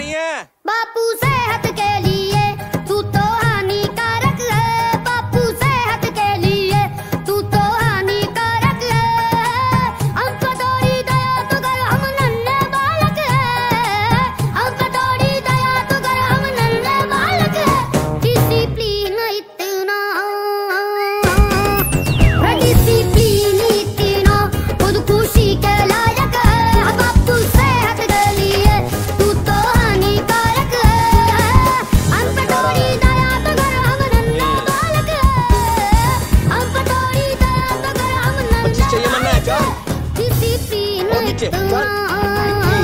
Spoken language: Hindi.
नहीं है। बापू सेहत Get it.